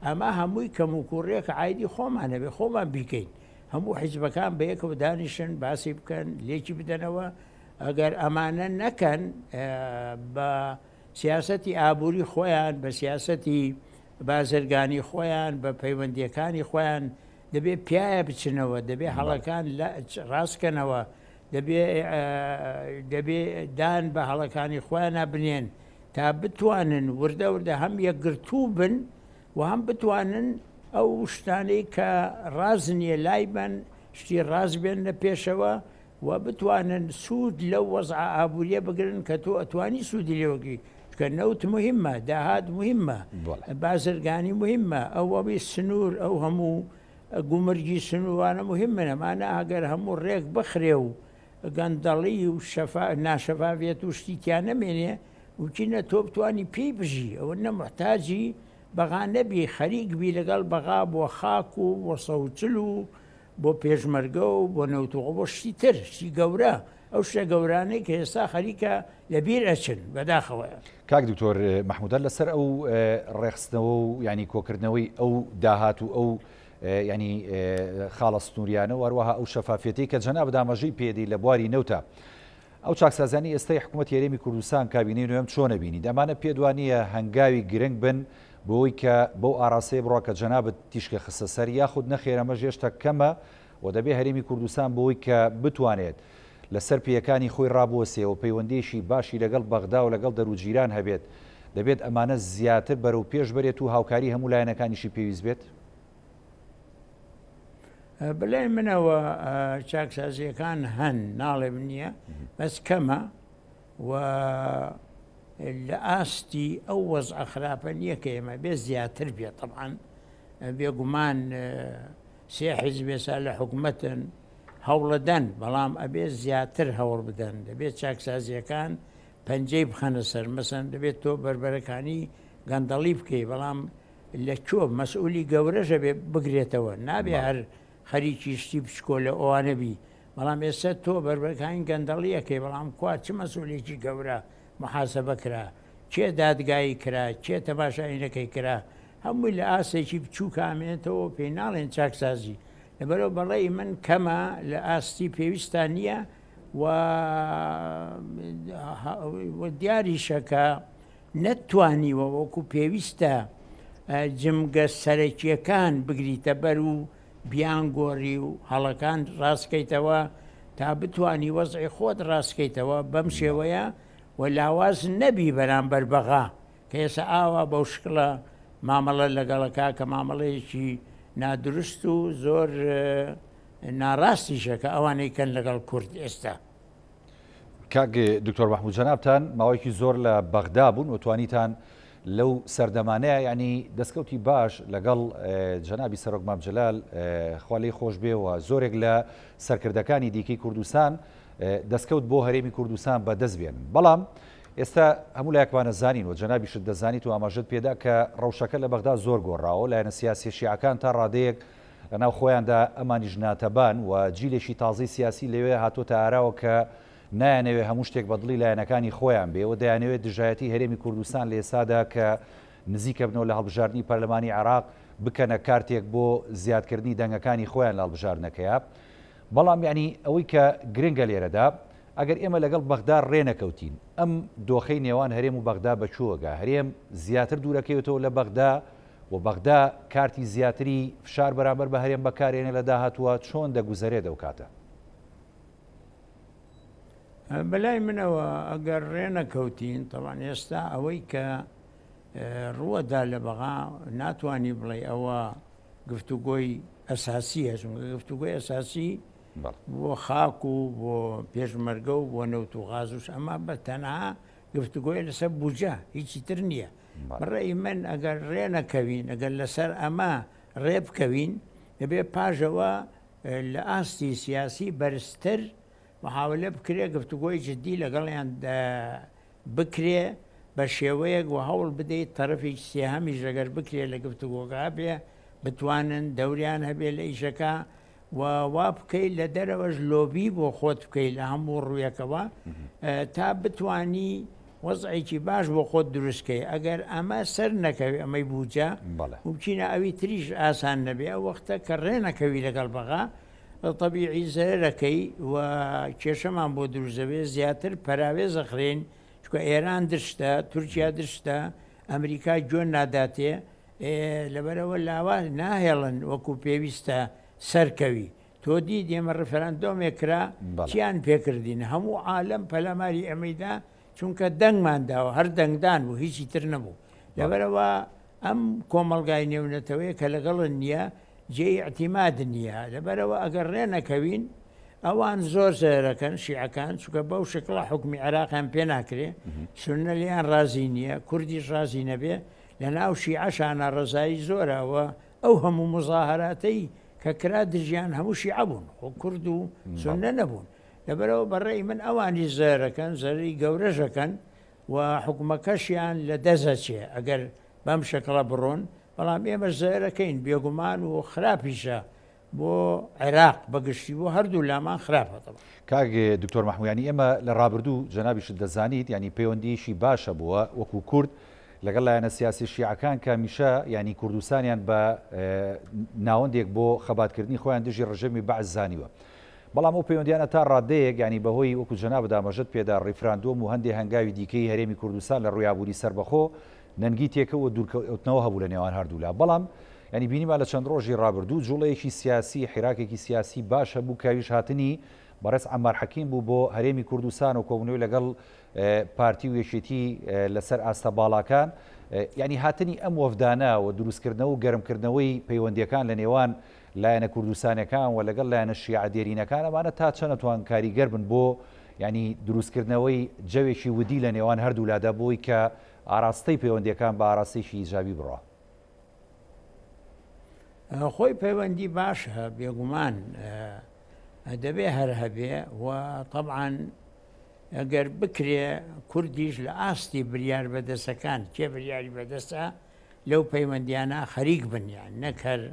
ئەمە هەمووی کەم و کوڕێک ئایدی خۆمانەبێ خۆمان بیکەین هەموو حیزبەکان بە یەکەوە دانیشن باسی بکەن لێکی بدەنەوە ئەگەر ئەمانە نەکەن بە سیاستی ئابووری خۆیان بە سیاستی بازرگانی خۆیان بە پەیوەندیەکانی خۆیان دەبێ پیاە بچنەوە دەبێ هەڵەکان لە ڕاستکەنەوە دەبێ دان بە هەڵەکانی خۆیانە بنێن تا بتوانن وردە وردە هەم یەکگرتوو بن و هەم بتوانن ئەو شتانەی کە ڕاز نییە لای بن شتی ڕاز بێن لە پێشەوە و بتوانن سوود لەو وەزع ئابوووریە بگرن کە تۆ ئەتوانی سوودی لێوەگری کە نەوت مهمە داهات مهمە بازرگانی مهمە ئەوەی سنوور ئەو هەموو گومرگی سنوورانە موهیمن، ئەمانە ئەگەر هەموو ڕێک بخرێ و گەندەڵی و ناشەفافیەت و شتی تیا نەمێنێ ممکینە تۆ بتوانی پێی بژی ئەوەنە موحتاجی بەغا نەبی خەریک بی لەگەڵ بەغا بۆ خاک و بۆ سەد و چل و بۆ پێشمەرگە و بۆ نەوت و بۆ شتی تر شتی گەورە ئەو شتە گەورانەی کە ئێستا خەریکە لە بیر ئەچن بەداخەوە. کاک دکتۆر مەحمود هەر لەسەر ئەو ڕێخستنەوە و ینی کۆکردنەوەی ئەو داهات و ئەو ینی خاڵە سنووریانە و هەروەها ئەو شەفافەتی کە جەنا بدامەژەی پێدی لە بواری نەوتە. ئەو چاکسازانی ئێستای حکوومەت یاریمی کوردستان کابینەی نوێم چۆنە بینی دەمانە پێدوانیە هەنگاوی گرنگ بن بۆی کە بەو ئاراسی بڕۆکە جەنابەت تیشکە خستە سەر یاخود نەخێرەمە ژێشتە کەمە و دەبێت هەرێمی کوردستان بۆی کە بتوانێت لە سەر پێیەکانی خۆی ڕابوەسێ و پەیوەندییەکی باشی لەگەڵ بەغدا و لەگەڵ دەرو جیران هەبێت، دەبێت ئەمانە زیاتر بەرەو پێش بەرێت و هاوکاری هەموو لایەنەکانیشی پێویست بێت؟ بە لای منەوە چاکسازییەکان هەن ناڵێم نییە، بەس کەمە و لە ئاستی ئەو وەزعە خراپە نییە کە ئێمە بێ زیاتر بێت طبعاً بێگومان سێ حیزب ئێسا لە حکومەتن هەوڵەدەن بەڵام ئەبێت زیاتر هەوڵ بدەن دەبێت چاکسازیەکان پەنجەی بخەنە سەر مەسەن دەبێت تۆ بەربەرەکانی گەندەڵی بکەی بەڵام لە چۆ مەسئولی گەورەشە بێ بگرێتەوە نابێ هەر خەریکی شتی بچکۆ لە ئەوانەبی بەڵام ئێستا تۆ بەربەکانی گەندەڵیەکەی بەڵام کوا چ مەسولێکی گەورە محاسبە کرا کێ دادگایی کرا، کێ تەماشاینەکەی کرا، هەمووی لە ئاستێکی بچووکە ئامێنێتەوەو پێی ناڵێن چاکسازی، لەبەرئەوە بە ڕای من کەمە، لە ئاستی پێویستدا نییە و دیاریشە کە نەتتوانیوە وەکو پێویستە جمگە سەرەکییەکان بگریتە بەر و بیانگۆڕی و هەڵەکان ڕاستکەیتەوە تا بتوانی وەزعی خۆت ڕاستکەیتەوە بەم شێوەیە، و لاواز نەبی بەرامبەر بەغا کە ئێسە ئاوا بەو شکڵە مامەڵە لەگەڵەکا کە مامەڵەیەکی نادروست و زۆر ناڕاستیشە کە ئەوانەی کەن لەگەڵ کورد ئێستا. کاک دکتۆر محمود جەنابتان ماوەیەکی زۆر لە بەغدا بوون و توانیتان لەو سەردەمانەیە ینی دەستکەوتی باش لەگەڵ جەنابی سەرۆک مامجلال خوا لی خۆش بێ و زۆرێک لە سەرکردەکانی دیکەی کوردستان دەستکەوت بۆ هەرێمی کوردستان بە دەست بێنن. بەڵام ئێستا هەموو لایەکمانە زانین و جەنابیشت دەزانیت و ئاماژەت پێدا کە ڕەوشەکە لە بەغدا زۆر گۆڕاوە، لایەنە سیاسیە شیعەکان تا ڕادەیەک لە ناو خۆیاندا ئەمانیش ناتەبان و جیلێکی تازەی سیاسی لەوێ هاتووەتە ئاراوە کە نایانەوێ هەموو شتێک بە دڵی لایەنەکانی خۆیان بێ و دەیانەوێ دژایەتی هەرێمی کوردستان لە ئێستادا کە نزیکەبنەوە لە هەڵبژاردنی پەرلەمانی عێراق بکەنە کارتێک بۆ زیادکردنی دەنگەکانی خۆیان لە هەڵبژاردنەکەیا. بەڵام یەعنی ئەوەی کە گرنگە لێرەدا ئەگەر ئێمە لەگەڵ بەغدا ڕێ نەکەوتین ئەم دۆخەی نێوان هەرێم و بەغدا بە چۆگە هەرێم زیاتر دوورەکەوێتەوە لە بەغدا و بەغدا کارتی زیاتری فشار بەرامبەر بە هەرێم بەکارێنێ لە داهاتووە چۆن دەگوزەرێت ئەو کاتە؟ بەلای منەوە ئەگەر ڕێنەکەوتین تەوان ئێستا ئەوەی کە ڕووەدا لە بەغا ناتانی بڵێ ئەوە گفتوگۆی ئەساسیە چونکە گفتوگۆی ئەساسی بۆ خاک و بۆ پێشمەرگە و بۆ نەوت و غازوش ئەمە بە تەنها گفتوگۆی لەسەر بجە هیچی تر نییە بەڕێی من ئەگەر ڕێ نەکەوین ئەگەر لەسەر ئەمە ڕێ بکەوین دەبێت پاژەوە لە ئاستی سیاسی بەرزتر محاولە بکرێت گفتوگۆی جددی لەگەڵیان بکرێ بە شێوەیەک و هەوڵ بدەیت تەرەفێکی سێهەمیش ئەگەر بکرێ لە گفتوگۆکە هەبێ بتوانن دەوریان هەبێ لە ئیشەکە و وا بکەیت لە دەرەوەش لۆبی بۆ خۆت بکەیت لە هەموو ڕوویەکەوە تا بتانی وەزعێکی باش بۆ خۆت دروستکەی ئەگەر ئەمە سەر نەکەوێ ئەمەی بووجە بەڵێ ممکنە ئەوی تریش ئاسان نەبێ ئەو وەختە کە ڕێ نەکەوی لەگەڵ بەغا تەبیعی زەرەرەکەی و کێشەمان بۆ دروست دەبێت زیاتر پەراوێز ئەخرێین چکە ئێران دشتە تورکیا دشتە ئەمریکا گوێن ناداتێ لەبەرەوە لاوا ناهێڵن وەکو پێویستە سەرکەوی تۆ دی دێمە ڕفراندۆمێک کرا چیان پێکردین هەموو عالم پەلاماری ئەمەیدا چونکە دەنگمان داوە هەر دەنگدان بوو هیچی تر نەبوو لەبەرەوە ئەم کۆمەلگای نێونەتەوەیە کە لەگەڵن نییە جێی ئەتیماد نییە لەبەرەوە ئەگەر ڕێ نەکەوین ئەوان زۆر زێرەکەن شیعەکان چکە بەو شکڵە حکومی عێراقیان پێ ناکرێ سنە لیان ڕازی نییە کوردیش ڕازی نەبێ لە ناو شیعەشانە ڕزایی زۆرەوە ئەو هەموو مزاهراتەی کە کرا دژیان هەموو شیعە بوون خۆ کورد و سنە نەبوون لەبەرئەوە بە ڕەئی من ئەوانیش زەرەکەن زەرەری گەورەشەکەن و حکومەکەشیان لە دەزەچێ ئەگەر بەم شکڵە بڕۆن بەڵام ئێمە زەرەکەین بێگومان و خراپیشە بۆ عێراق بەگشتی بۆ هەردوو لامان خراپەتەوە کاک دکتۆر مححمویانی ئێمە لە ڕابردوو جەنابیشت دەزانیت ینی پەیوەندیشی باشە بووە وەکو کورد لەگەڵ لایەنە سیاسی شیعەکان کە میشە ینی کوردستانیان بە ناوەندێک بۆ خەباتکردنی خۆیان دژی ڕژێمی بەعزانیوە بەڵام ئەو پەیوەندیانە تا ڕادەیەک یانی بەهۆی وەکو جەنابت ئاماژەت پێدا ڕیفراندۆم و هەندێ هەنگاوی دیکەی هەرێمی کوردستان لە ڕووی ئابووری سەربەخۆ نەنگی تێکەوت و دوورکەوتنەوە هەبوو لە نێوان هەردوولا بەڵام یانی بینیمان لە چەند ڕۆژی ڕابردوو جوڵەیەکی سیاسی حیراکێکی سیاسی باش هەبوو کاویش هاتنی بەڕێز عەمار حەکیم بوو بۆ هەرێمی کوردستان و کۆبوونەوەی لەگەڵ پارتی و یەکێتی لەسەر ئاستە باڵاکان یعنی هاتنی ئەم وەفدانە و دروستکردنەوە و گەرمکردنەوەی پەیوەندیەکان لە نێوان لایەنە کوردستانەکان وە لەگەڵ لایەنە شیعە دێرینەکان ئەمانە تا چەند ئەتوان کاریگەر بن بۆ یانی دروست کردنەوەی جەوێکی ودی لە نێوان هەردوو لادا بۆی کە ئاراستەی پەیوەندیەکان بە ئاراستەیەکی ئیجابی بڕا. خۆی پەیوەندی باشە بێگومان دەبێ هەر هەبێ و طبعاان ئەگەر بکرێ کوردیش لە ئاستی بریار بەدەسەکان کێ بریاری بەدەستە لەو پەیوەندیانە خەریک بنیان نەکرد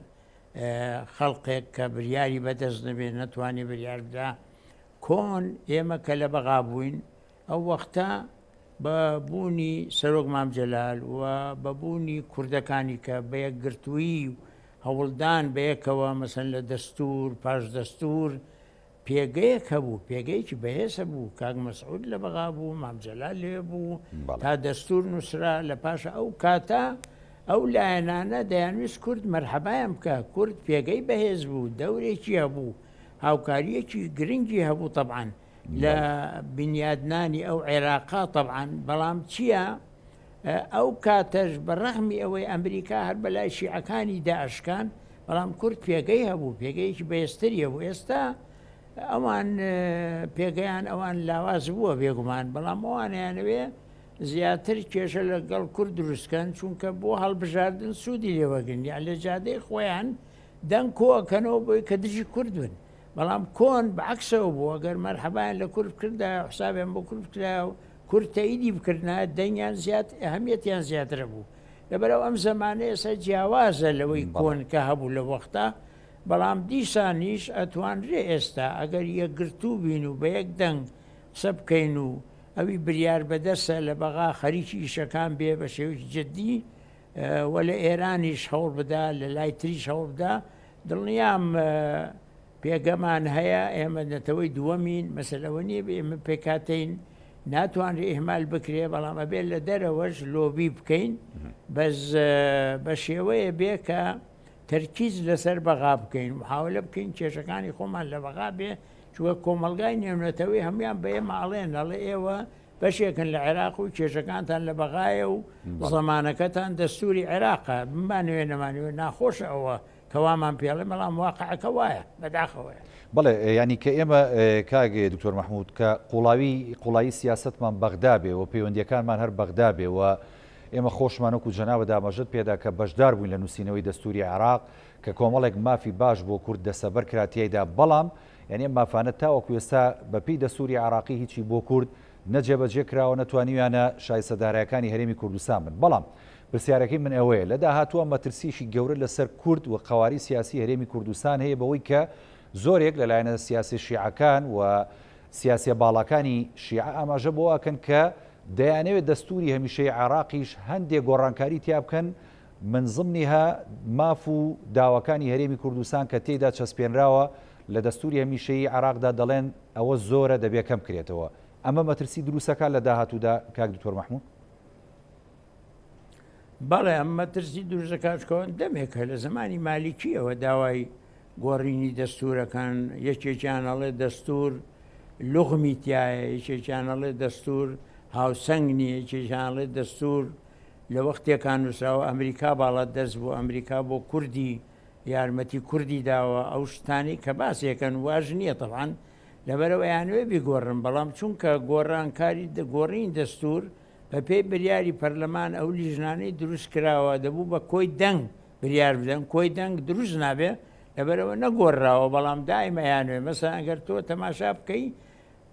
خەڵقێک کە بریاری بەدەست نەبێت نەتوانێ بریار بدا کۆن ئێمە کە لە بەغا بووین ئەو وەختە بە بوونی سەرۆک مامجلال و بە بوونی کوردەکانی کە بە یەکگرتوویی و هەوڵدان بەیەکەوە مەسن لە دەستور پاش دەستور پێگەیەک هەبوو پێگەیەکی بەهێز هەبوو کاک مەسعود لە بەغا بوو مام جەلال لێ بوو بەڵێ. تا دەستور نووسرا لە پاشە ئەو کاتە ئەو لایەنانە دەیانویست کورد مەرحەبایان بکە کورد پێگەی بەهێز بوو دەورێکی هەبوو هاوکاریەکی گرنگی هەبوو طبعاان لە بنیادنانی ئەو عێراقا طبعاان بەڵام چییە؟ ئەو کاتەش بە ڕەحمی ئەوەی ئەمریکا هەر بەلای شیعەکانی داعشکان بەڵام کورد پێگەی هەبوو پێگەیەکی بەێستری هەبوو ئێستا ئەوان پێگەیان ئەوان لاواز بووە بێگومان بەڵام ئەوانیانەوێ زیاتر کێشە لەگەڵ کورد دروستکەن چونکە بۆ هەڵبژاردن سوودی لێوەگرن یا لە جادەی خۆیان دەنگ کۆکەنەوە بۆی کە دژی کورد بن بەڵام کۆن بەعکسەوە بوو ئەگەر مەرحەبایان لە کورد کردا حسابیان بۆ کورد کرا و کورد تەئیدی بکردنا دەنگیان زیاد ئەهەمیەتیان زیاتر ئەبوو لەبەرئەو ئەم زەمانە ئێستا جیاوازە لەوەی کۆن کە هەبوو لە وەختا بەڵام دیسانیش ئەتوانرێ ئێستا ئەگەر یەکگرتوو بین و بە یەک دەنگ قسە بکەین و ئەوی بریار بەدەسە لە بەغا خەریکی ئیشەکان بێ بە شێوەیەکی جدی و لە ئێرانیش هەوڵ بدا لە لای تریش هەوڵ بدا دڵنیام پێگەمان هەیە ئێمە نەتەوەی دووەمین مەسەلەوە نییە بێ ئێمە پێکاتین ناتوانرێ ئهمال بکرێ بەڵام ئەبێ لە دەرەوەش لۆبی بکەین بەس بە شێوەیە بێ کە تەرکیز لەسەر بەغا بکەین محاولە بکەین کێشەکانی خۆمان لە بەغا بێ چوە کۆمەلگای نێونەتەوەی هەموان بە ئێمە ئاڵێن ئەڵێ ئێوە بەشێکن لە عێراق و کێشەکانتان لە بەغایە و زەمانەکەتان دەستوری عێراقە بمانوێ نەمانوێ ناخۆشە ئەوە کەوامان پێڵێ بەڵام واقعەکە وایە بەداخەوەە. بەڵێ ینی کە ئێمە کاک دکتۆر مەحمود کە قوڵاوی قوڵایی سیاستمان بەغدا بێ و پەیوەندیەکانمان هەر بەغدا بێ و ئێمە خۆشمانۆک و جەنابە دامەژت پێدا کە بەشدار بووین لە نووسینەوەی دەستوری عێراق کە کۆمەڵێک مافی باش بۆ کورد دەسەبەر کراتیایدا بەڵام یانی ئەم مافانە تاوەکو ئێستا بە پێی دەستوری عێراقی هیچی بۆ کورد نە جێبەجێ کراوە نە توانیویانە شایستە دارایەکانی هەرێمی کوردستان بن بەڵام پرسیارەکەی من ئەوەیە لە داهاتووە مەترسیەکی گەورە لە سەر کورد و قەواری سیاسی هەرێمی کوردستان هەیە بەوەی کە زۆرێک لە لایەنە سیاسی شیعەکان و سیاسیە باڵاکانی شیعە ئاماژە بۆ ئەکەن کە دەیانەوێت دەستوری هەمیشەی عێراقیش هەندێک گۆڕانکاری تیا بکەن من ضمنها ماف و داواکانی هەرێمی کوردستان کە تێیدا چەسپێنراوە لە دەستوری هەمیشەیی عێراقدا دەڵێن ئەوە زۆرە دەبێ کەم کرێتەوە ئەمە مەترسی دروست ئەکات لە داهاتوودا کاک دکتۆر مەحمود؟ بەڵێ ئەم مەترسی دروست ئەکات چکۆن دەمێکە لە زمانی مالیکیەوە داوای گۆڕینی دەستورەکان یەکێکیان ئەڵێ دەستور لغمی تایە یەکێکیان ئەڵێ دەستور هاوسەنگ نیە یەکێکیان ئەڵێ دەستور لە وەختێکا نوسراوە ئەمریکا باڵا دەست بوو ئەمریکا بۆ کوردی یارمەتی کوردی داوە ئەو شتانی کە باسێکەن واژ نییە تەعاان لەبەرەوە یانوێ بیگۆڕن بەڵام چونکە گۆڕانکاری گۆڕین دەستور بە پێی بریاری پەرلەمان ئەو لیژنانەی دروست کراوە دەبوو بە کۆی دەنگ بریار بدەن کۆی دەنگ دروست نابێ لەبەرەوە نەگۆڕراوە بەڵام دایمە یانوێ مەسەن ئەگەر تۆ تەماشا بکەی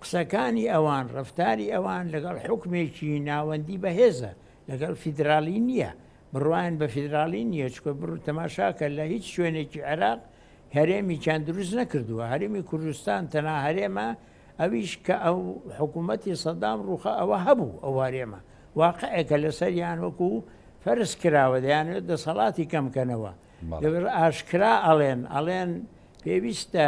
قسەکانی ئەوان، ڕەفتاری ئەوان لەگەڵ حوکمێکی ناوەندی بەهێزە، لەگەڵ فیدراڵی نییە، بڕوایان بە فیدراڵی نییە، چکە بڕو تەماشاکە لە هیچ شوێنێکی عێراق هەرێمیکیان دروست نەکردووە، هەرێمی کوردستان تەنها هەرێمە ئەویش کە ئەو حکوومەتی سەدام ڕووخا ئەوە هەبوو، ئەو هەرێمە واقعێکە لەسەریان وەکو فەرز کراوە دەیانەوێت دەسەڵاتی کەمکەنەوە، لەبەر ئاشکرا ئەڵێن، ئەڵێن پێویستە.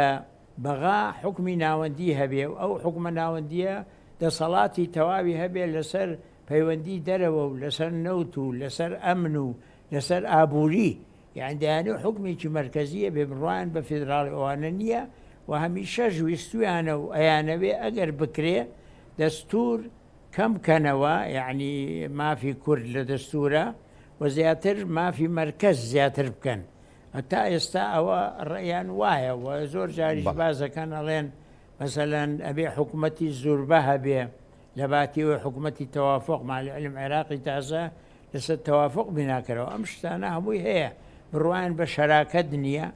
بەغا حوکمی ناوەندی هەبێ و ئەو حوکمە ناوەندییە دەسەڵاتی تەواوی هەبێ لەسەر پەیوەندی دەرەوە و لەسەر نەوت و لەسەر ئەمن و لەسەر ئابووری یان دەیانێ حوکمێکی مەرکەزی هەبێ بڕوایان بە فیدراڵی ئەوانە نییە و هەمیشەش ویستویانە و ئەیانەوێ ئەگەر بکرێ دەستوور کەم کەنەوە یعنی مافی کورد لە دەستوورە و زیاتر مافی مەرکەز زیاتر بکەن هەتا ئێستا ئەوە ڕێیان وایە و زۆر جاریش بازەکەن ئەڵێن مەسەلەن ئەبێ حکوومەتی زوربە هەبێ لە باتیوە حکوومەتی تەوافق مالعلم عێراقی تازە لەسەر تەوافق بیناکەرەوە ئەم شتانە هەمووی هەیە بڕواان بە شەراکەت نییە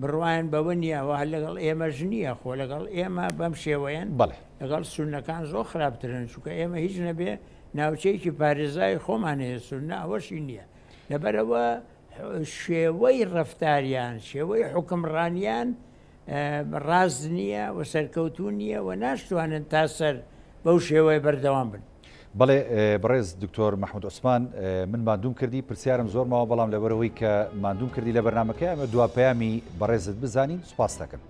بڕواان بەوە نییەوە هەر لەگەڵ ئێمەش نییە خۆ لەگەڵ ئێمە بەم شێوەیەن بڵێ لەگەڵ سونەکان زۆر خراپترن چونکە ئێمە هیچ نەبێ ناوچەیەکی پارێزای خۆمانەیە سونە ئەوەشی نییە لەبەرەوە شێوەی ڕەفتاریان شێوەی حوکمڕانیان ڕاست نییە و سەرکەوتو نییە و ناشتوانن تا سەر بەو شێوەیە بەردەوام بن. بەڵێ بەڕێز دکتۆر محمود عوسمان من مادووم کردی پرسیارم زۆر ماوە بەڵام لەبەرەوەی کە مادووم کردی لە بەرنمەکە ئەمە دوا پەیامی بەڕێزت بزانین سوپاس دەکەن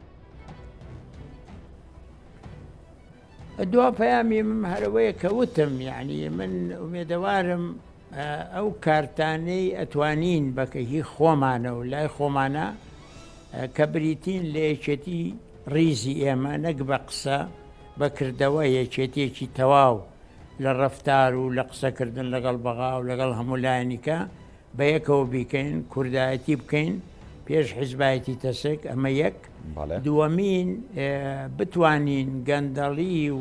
دوا پەیامی هەرەوەیە کەوتم یعنی من ئومێدەوارم ئەو کارتانەی ئەتوانین بەکەکی خۆمانە و لای خۆمانە کە بریتین لە یەکێتی ڕیزی ئێمە نەک بە قسە بەکردەوە یەکێتێکی تەواو لە ڕفتار و لە قسەکردن لەگەڵ بەغا و لەگەڵ هەموو لایەنیکە بە یەکەوە بیکەین کوردایەتی بکەین پێش حیزبایەتی تەسک ئەمە یەک دووەمین بتوانین گەندەڵی و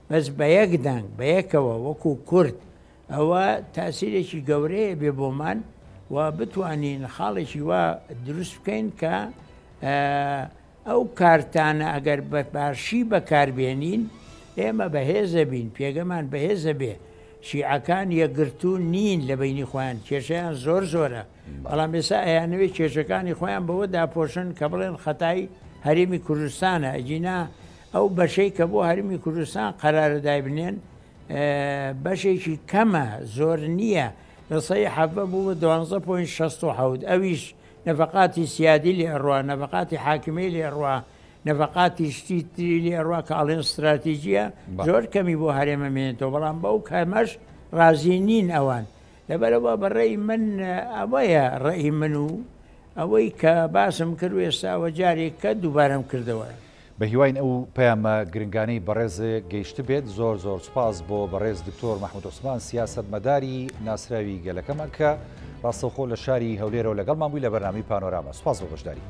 بەس بە یەک دەنگ بە یەکەوە وەکو کورد ئەوە تاسیرێکی گەورەیە بێ بۆمان و بتوانین خاڵێکی وا دروست بکەین کە ئەو کارتانە ئەگەر بە باشی بەکاربێنین ئێمە بەهێزە بین پێگەمان بەهێزە بێ شیعەکان یەکگرتو نین لە بینی خۆیان کێشیان زۆر زۆرە بەڵام ئێسا ئەیانوێ کێشەکانی خۆیان بەوە داپۆشن کە بڵێن خەتای هەرێمی کوردستانە ئەجینا ئەو بەشەی کە بۆ هەرێمی کوردستان قەرارە دایبنێن بەشێکی کەمە زۆر نییە لە سەی حەڤە بوو بە 12.67 ئەویش نەفقاتی سیادی لێ ئەڕوا نەفقاتی حاکمی لێ ئەڕوا نەفقاتی شتی تری لێ ئەڕوا کە ئاڵێن استراتیژیە زۆر کەمی بۆ هەرێمە مێنێتەوە بەڵام بەو کەمەش ڕازی نین ئەوان لەبەرەوە بەڕێی من ئەوەیە ڕێی من و ئەوەی کە باسم کرد و ئێستاوە جارێک کە دووبارەم کردەوە بەهیواین ئەو پەیامە گرنگانەی بەڕێزت گەیشتبێت، زۆر زۆر سوپاس بۆ بەڕێز دکتۆر مەحمود عوسمان سیاسەتمەداری ناسراوی گەلەکەمان کە ڕاستەوخۆ لە شاری هەولێرەوە لەگەڵمان بووی لە بەرنامەی پانۆراما سوپاس بۆ بەشداری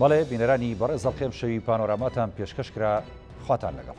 بەڵێ بینەرانی بەڕێز زەڵقێم شەوی پانۆراماتان پێشکەش کرا خواتان لەگەڵ